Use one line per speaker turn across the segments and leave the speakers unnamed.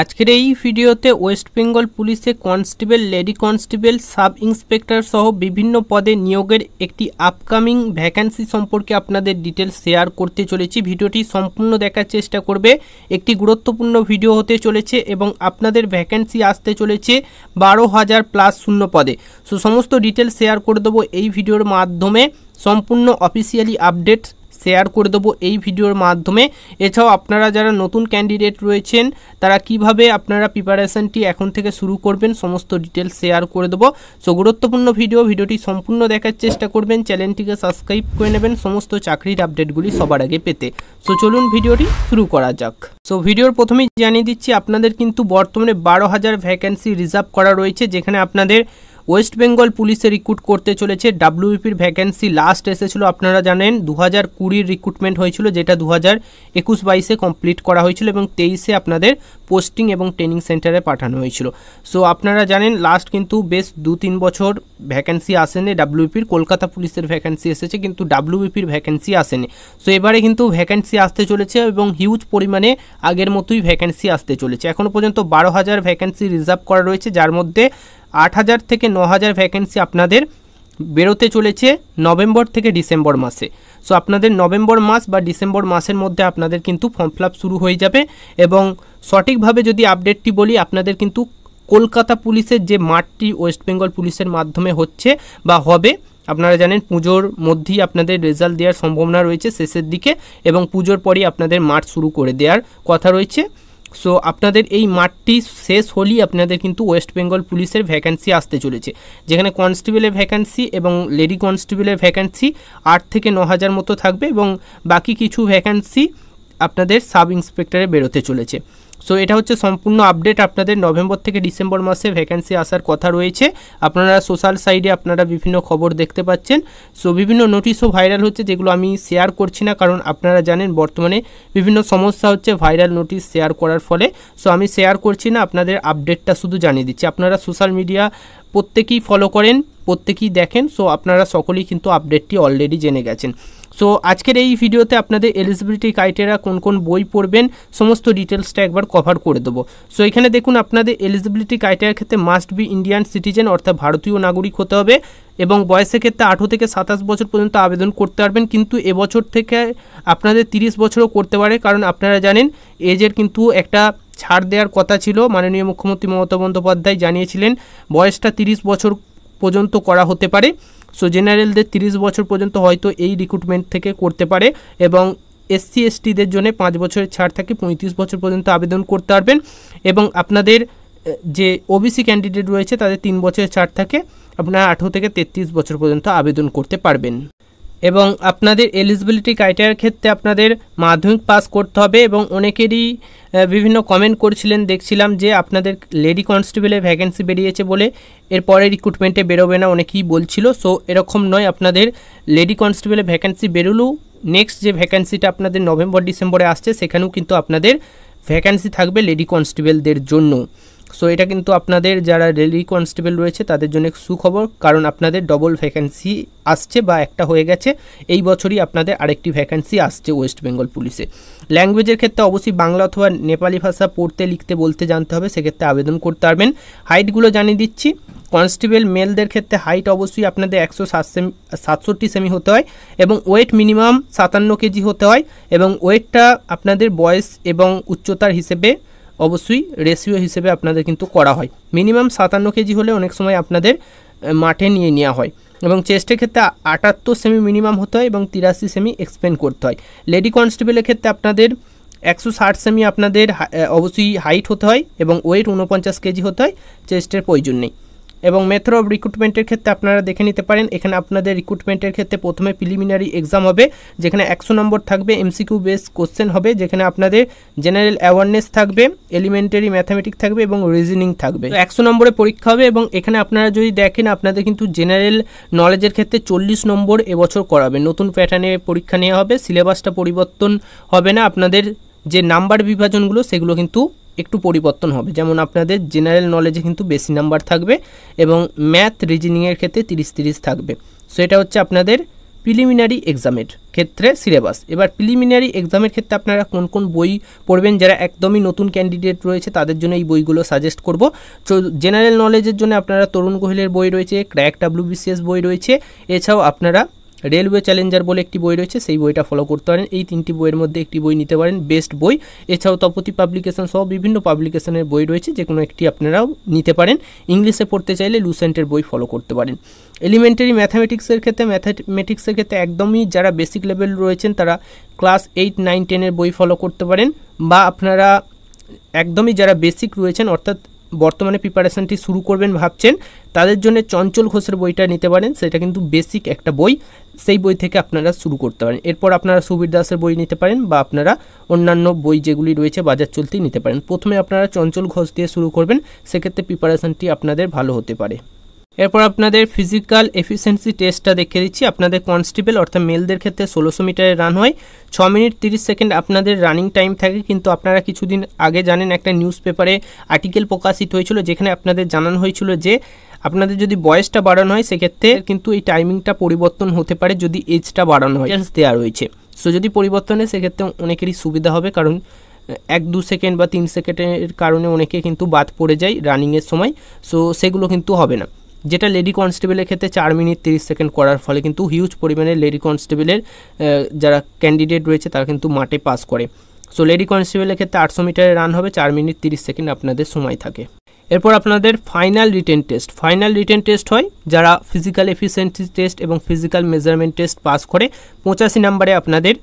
আজকের এই ভিডিওতে ওয়েস্ট বেঙ্গল পুলিশে constable, lady constable, sub inspector সহ বিভিন্ন পদে নিয়োগের একটি আপকামিং ভ্যাকান্সি সম্পর্কে আপনাদের ডিটেলস শেয়ার করতে চলেছি। ভিডিওটি সম্পূর্ণ দেখার চেষ্টা করবে। একটি গুরুত্বপূর্ণ ভিডিও হতে চলেছে এবং আপনাদের ভ্যাকান্সি আসতে চলেছে বারো হাজার প্লাস শূন্য পদে। সো, সমস্ত ডিটেলস শেয়ার করে দেবো এই ভিডিওর মাধ্যমে। সম্পূর্ণ অফিসিয়ালি আপডেট শেয়ার করে দেবো এই ভিডিওর মাধ্যমে। এছাড়াও আপনারা যারা নতুন ক্যান্ডিডেট রয়েছেন, তারা কীভাবে আপনারা প্রিপারেশনটি এখন থেকে শুরু করবেন, সমস্ত ডিটেলস শেয়ার করে দেবো। সো গুরুত্বপূর্ণ ভিডিও ভিডিওটি সম্পূর্ণ দেখার চেষ্টা করবেন। চ্যানেলটিকে সাবস্ক্রাইব করে নেবেন সমস্ত চাকরির আপডেটগুলি সবার আগে পেতে। সো চলুন ভিডিওটি শুরু করা যাক। সো ভিডিওর প্রথমেই জানিয়ে দিচ্ছি, আপনাদের কিন্তু বর্তমানে বারো হাজার ভ্যাকেন্সি রিজার্ভ করা রয়েছে, যেখানে আপনাদের ওয়েস্ট বেঙ্গল পুলিশে রিক্রুট করতে চলেছে ডাব্লিউপির ভ্যাকেন্সি। লাস্ট এসেছিল, আপনারা জানেন দু হাজার কুড়ির রিক্রুটমেন্ট হয়েছিল, যেটা দু হাজার একুশ বাইশে কমপ্লিট করা হয়েছিল এবং তেইশে আপনাদের পোস্টিং এবং ট্রেনিং সেন্টারে পাঠানো হয়েছিল। সো, আপনারা জানেন, লাস্ট কিন্তু বেশ দু তিন বছর ভ্যাকেন্সি আসেনি ডাব্লিউপির কলকাতা পুলিশের ভ্যাকেন্সি এসেছে, কিন্তু ডাব্লিউপির ভ্যাকেন্সি আসেনি। সো এবারে কিন্তু ভ্যাকেন্সি আসতে চলেছে এবং হিউজ পরিমাণে আগের মতোই ভ্যাকেন্সি আসতে চলেছে। এখনও পর্যন্ত বারো হাজার ভ্যাকেন্সি রিজার্ভ করা রয়েছে, যার মধ্যে আট হাজার থেকে ন হাজার ভ্যাকেন্সি আপনাদের বেরোতে চলেছে নভেম্বর থেকে ডিসেম্বর মাসে। সো আপনাদের নভেম্বর মাস বা ডিসেম্বর মাসের মধ্যে আপনাদের কিন্তু ফর্ম ফিল শুরু হয়ে যাবে এবং সঠিকভাবে যদি আপডেটটি বলি, আপনাদের কিন্তু কলকাতা পুলিশের যে মাঠটি ওয়েস্ট বেঙ্গল পুলিশের মাধ্যমে হচ্ছে বা হবে, আপনারা জানেন পুজোর মধ্যেই আপনাদের রেজাল্ট দেওয়ার সম্ভাবনা রয়েছে শেষের দিকে এবং পুজোর পরই আপনাদের মাঠ শুরু করে দেওয়ার কথা রয়েছে। সো আপনাদের এই মাঠটি শেষ হলেই আপনাদের কিন্তু ওয়েস্ট বেঙ্গল পুলিশের ভ্যাকান্সি আসতে চলেছে। যেখানে কনস্টেবলের ভ্যাকান্সি এবং লেডি কনস্টেবলের ভ্যাকান্সি আট থেকে ন হাজার মতো থাকবে এবং বাকি কিছু ভ্যাকান্সি আপনাদের সাব ইন্সপেক্টরে বেরোতে চলেছে। সো এটা হচ্ছে সম্পূর্ণ আপডেট আপনাদের নভেম্বর থেকে ডিসেম্বর মাসে ভ্যাকেন্সি আসার কথা রয়েছে। আপনারা সোশ্যাল সাইডে আপনারা বিভিন্ন খবর দেখতে পাচ্ছেন। সো বিভিন্ন নোটিশও ভাইরাল হচ্ছে যেগুলো আমি শেয়ার করছি না কারণ আপনারা জানেন বর্তমানে বিভিন্ন সমস্যা হচ্ছে ভাইরাল নোটিশ শেয়ার করার ফলে। সো আমি শেয়ার করছি না, আপনাদের আপডেটটা শুধু জানিয়ে দিচ্ছি। আপনারা সোশ্যাল মিডিয়া প্রত্যেকেই ফলো করেন, প্রত্যেকেই দেখেন। সো আপনারা সকলেই কিন্তু আপডেটটি অলরেডি জেনে গেছেন। সো আজকের এই ভিডিওতে আপনাদের এলিজিবিলিটি ক্রাইটেরিয়া কোন কোন বই পড়বেন, সমস্ত ডিটেলসটা একবার কভার করে দেবো। সো এখানে দেখুন আপনাদের এলিজিবিলিটি ক্রাইটেরিয়ার ক্ষেত্রে মাস্ট বি ইন্ডিয়ান সিটিজেন অর্থাৎ ভারতীয় নাগরিক হতে হবে এবং বয়সের ক্ষেত্রে আঠেরো থেকে সাতাশ বছর পর্যন্ত আবেদন করতে পারবেন। কিন্তু এবছর থেকে আপনাদের তিরিশ বছরও করতে পারে। কারণ আপনারা জানেন এজের কিন্তু একটা ছাড় দেওয়ার কথা ছিল। মাননীয় মুখ্যমন্ত্রী মমতা বন্দ্যোপাধ্যায় জানিয়েছিলেন, বয়সটা তিরিশ বছর পর্যন্ত করা হতে পারে। সো জেনারেলদের তিরিশ বছর পর্যন্ত হয়তো এই রিক্রুটমেন্ট থেকে করতে পারে এবং এসসি এসটিদের জন্য পাঁচ বছরের ছাড় থাকে পঁয়ত্রিশ বছর পর্যন্ত আবেদন করতে পারবেন এবং আপনাদের যে ওবিসি ক্যান্ডিডেট রয়েছে তাদের তিন বছরের ছাড় থাকে আপনারা আঠেরো থেকে তেত্রিশ বছর পর্যন্ত আবেদন করতে পারবেন। এবং আপনাদের এলিজিবিলিটি ক্রাইটেরিয়ার ক্ষেত্রে আপনাদের মাধ্যমিক পাস করতে হবে এবং অনেকেরই বিভিন্ন কমেন্ট করছিলেন, দেখছিলাম যে আপনাদের লেডি কনস্টেবলের ভ্যাকেন্সি বেরিয়েছে বলে, এরপরে রিক্রুটমেন্টে বেরোবে না, অনেকেই বলছিল। সো এরকম নয়, আপনাদের লেডি কনস্টেবলের ভ্যাকেন্সি বেরোলেও নেক্সট যে ভ্যাকেন্সিটা আপনাদের নভেম্বর ডিসেম্বরে আসছে, সেখানেও কিন্তু আপনাদের ভ্যাকেন্সি থাকবে লেডি কনস্টেবলদের জন্য। সো এটা কিন্তু আপনাদের যারা রেলি কনস্টেবল রয়েছে, তাদের জন্য সুখবর। কারণ আপনাদের ডবল ভ্যাকেন্সি আসছে বা একটা হয়ে গেছে। এই বছরই আপনাদের আরেকটি ভ্যাকেন্সি আসছে ওয়েস্ট বেঙ্গল পুলিশে ল্যাঙ্গুয়েজের ক্ষেত্রে অবশ্যই বাংলা অথবা নেপালি ভাষা পড়তে, লিখতে, বলতে জানতে হবে। সেক্ষেত্রে আবেদন করতে পারবেন। হাইটগুলো জানিয়ে দিচ্ছি। কনস্টেবল মেলদের ক্ষেত্রে হাইট অবশ্যই আপনাদের একশো সাতষট্টি সেমি হতে হয় এবং ওয়েট মিনিমাম সাতান্ন কেজি হতে হয় এবং ওয়েটটা আপনাদের বয়স এবং উচ্চতার হিসেবে অবশ্যই রেশিও হিসেবে আপনাদের কিন্তু করা হয়। মিনিমাম সাতান্ন কেজি হলে অনেক সময় আপনাদের মাঠে নিয়ে নেওয়া হয়। এবং চেস্টের ক্ষেত্রে আটাত্তর সেমি মিনিমাম হতে হয় এবং তিরাশি সেমি এক্সপেন্ড করতে হয়। লেডি কনস্টেবলের ক্ষেত্রে আপনাদের একশো ষাট সেমি আপনাদের অবশ্যই হাইট হতে হয় এবং ওয়েট উনপঞ্চাশ কেজি হতে হয়। চেস্টের প্রয়োজন নেই। এবং মেথড অফ রিক্রুটমেন্টের ক্ষেত্রে আপনারা দেখে নিতে পারেন, এখানে আপনাদের রিক্রুটমেন্টের ক্ষেত্রে প্রথমে প্রিলিমিনারি এক্সাম হবে, যেখানে একশো নম্বর থাকবে এমসিকিউ বেস কোশ্চেন হবে, যেখানে আপনাদের জেনারেল অ্যাওয়ারনেস থাকবে এলিমেন্টারি ম্যাথামেটিক থাকবে এবং রিজনিং থাকবে। একশো নম্বরে পরীক্ষা হবে এবং এখানে আপনারা যদি দেখেন, আপনাদের কিন্তু জেনারেল নলেজের ক্ষেত্রে চল্লিশ নম্বর এবছর করাবে। নতুন প্যাটার্নে পরীক্ষা নেওয়া হবে সিলেবাসটা পরিবর্তন হবে না, আপনাদের যে নাম্বার বিভাজনগুলো, সেগুলো কিন্তু একটু পরিবর্তন হবে। যেমন আপনাদের জেনারেল নলেজে কিন্তু বেশি নাম্বার থাকবে এবং ম্যাথ রিজনিংয়ের ক্ষেত্রে তিরিশ তিরিশ থাকবে। সো এটা হচ্ছে আপনাদের প্রিলিমিনারি এক্সামের ক্ষেত্রে সিলেবাস এবার প্রিলিমিনারি এক্সামের ক্ষেত্রে আপনারা কোন কোন বই পড়বেন? যারা একদমই নতুন ক্যান্ডিডেট রয়েছে, তাদের জন্য এই বইগুলো সাজেস্ট করব। তো জেনারেল নলেজের জন্য আপনারা তরুণ গোহিলের বই রয়েছে ক্র্যাক ডাব্লিউবিসিএস বই রয়েছে। এছাড়াও আপনারা রেলওয়ে চ্যালেঞ্জার বলে একটি বই রয়েছে, সেই বইটা ফলো করতে পারেন। এই তিনটি বইয়ের মধ্যে একটি বই নিতে পারেন বেস্ট বই। এছাড়াও তপতি পাবলিকেশন সহ বিভিন্ন পাবলিকেশনের বই রয়েছে যে কোনো একটি আপনারাও নিতে পারেন। ইংলিশে পড়তে চাইলে লুসেন্টের বই ফলো করতে পারেন। এলিমেন্টারি ম্যাথামেটিক্সের ক্ষেত্রে ম্যাথামেটিক্সের ক্ষেত্রে একদমই যারা বেসিক লেভেল রয়েছেন, তারা ক্লাস এইট নাইন টেনের বই ফলো করতে পারেন। বা আপনারা একদমই যারা বেসিক রয়েছেন, অর্থাৎ বর্তমানে প্রিপারেশানটি শুরু করবেন ভাবছেন, তাদের জন্য চঞ্চল ঘোষের বইটা নিতে পারেন, সেটা কিন্তু বেসিক একটা বই, সেই বই থেকে আপনারা শুরু করতে পারেন। এরপর আপনারা সুবীর দাসের বই নিতে পারেন বা আপনারা অন্যান্য বই যেগুলি রয়েছে বাজার চলতেই নিতে পারেন। প্রথমে আপনারা চঞ্চল ঘোষ দিয়ে শুরু করবেন, সেক্ষেত্রে প্রিপারেশানটি আপনাদের ভালো হতে পারে। এরপর আপনাদের ফিজিক্যাল এফিসিয়েন্সি টেস্টটা দেখে দিচ্ছি। আপনাদের কনস্টেবল অর্থাৎ মেলদের ক্ষেত্রে ষোলোশো মিটারে রান হয়। ছ মিনিট তিরিশ সেকেন্ড আপনাদের রানিং টাইম থাকে, কিন্তু আপনারা কিছুদিন আগে জানেন একটা নিউজ পেপারে আর্টিকেল প্রকাশিত হয়েছিল, যেখানে আপনাদের জানানো হয়েছিল যে আপনাদের যদি বয়সটা বাড়ানো হয়, সেক্ষেত্রে কিন্তু এই টাইমিংটা পরিবর্তন হতে পারে যদি এজটা বাড়ানো হয়। দেওয়া রয়েছে। সো যদি পরিবর্তন হয়, সেক্ষেত্রে অনেকেরই সুবিধা হবে, কারণ এক দু সেকেন্ড বা তিন সেকেন্ডের কারণে অনেকে কিন্তু বাদ পড়ে যায় রানিংয়ের সময়। সো সেগুলো কিন্তু হবে না। যেটা লেডি কনস্টেবলের ক্ষেত্রে চার মিনিট তিরিশ সেকেন্ড করার ফলে কিন্তু হিউজ পরিমাণে লেডি কনস্টেবলের যারা ক্যান্ডিডেট রয়েছে তারা কিন্তু মাঠে পাস করে। সো লেডি কনস্টেবলের ক্ষেত্রে আটশো মিটারে রান হবে, চার মিনিট তিরিশ সেকেন্ড আপনাদের সময় থাকে। এরপর আপনাদের final written test final written test হয় যারা ফিজিক্যাল এফিসিয়েন্সি টেস্ট এবং ফিজিক্যাল মেজারমেন্ট টেস্ট পাস করে। পঁচাশি নাম্বারে আপনাদের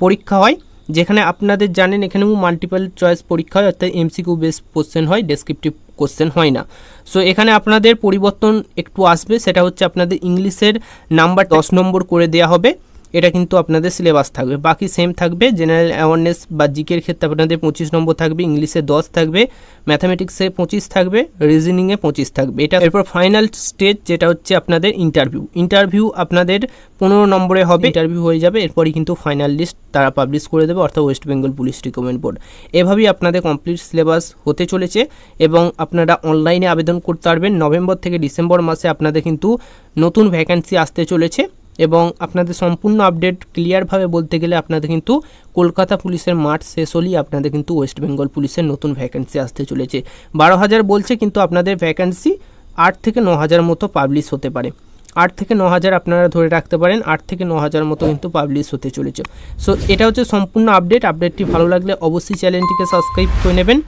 পরীক্ষা হয়, যেখানে আপনাদের জানেন এখানেও মাল্টিপল চয়েস পরীক্ষা হয়, অর্থাৎ এমসিকিউ বেস কোশ্চেন হয় ডেসক্রিপটিভ কোশ্চেন হয় না। সো এখানে আপনাদের পরিবর্তন একটু আসবে, সেটা হচ্ছে আপনাদের ইংলিশের নাম্বার দশ নম্বর করে দেওয়া হবে। এটা কিন্তু আপনাদের সিলেবাস থাকবে। বাকি সেম থাকবে জেনারেল অ্যাওয়ারনেস বা জিকের ক্ষেত্রে আপনাদের পঁচিশ নম্বর থাকবে, ইংলিশে দশ থাকবে ম্যাথামেটিক্সে পঁচিশ থাকবে রিজনিংয়ে পঁচিশ থাকবে। এটা এরপর ফাইনাল স্টেজ যেটা হচ্ছে আপনাদের ইন্টারভিউ ইন্টারভিউ আপনাদের পনেরো নম্বরে হবে ইন্টারভিউ হয়ে যাবে, এরপরই কিন্তু ফাইনাল লিস্ট তারা পাবলিশ করে দেবে, অর্থাৎ West Bengal police recommend board এভাবেই আপনাদের কমপ্লিট সিলেবাস হতে চলেছে এবং আপনারা অনলাইনে আবেদন করতে পারবেন। নভেম্বর থেকে ডিসেম্বর মাসে আপনাদের কিন্তু নতুন ভ্যাকেন্সি আসতে চলেছে। এবং আপনাদের সম্পূর্ণ আপডেট ক্লিয়ারভাবে বলতে গেলে আপনাদের কিন্তু কলকাতা পুলিশের মাঠ শেষ হলেই আপনাদের কিন্তু ওয়েস্ট বেঙ্গল পুলিশের নতুন ভ্যাকেন্সি আসতে চলেছে। বারো হাজার বলছে কিন্তু আপনাদের ভ্যাকেন্সি আট থেকে ন হাজার মতো পাবলিশ হতে পারে। আট থেকে ন হাজার আপনারা ধরে রাখতে পারেন, আট থেকে ন হাজার মতো কিন্তু পাবলিশ হতে চলেছে। সো এটা হচ্ছে সম্পূর্ণ আপডেট আপডেটটি ভালো লাগলে অবশ্যই চ্যানেলটিকে সাবস্ক্রাইব করে নেবেন।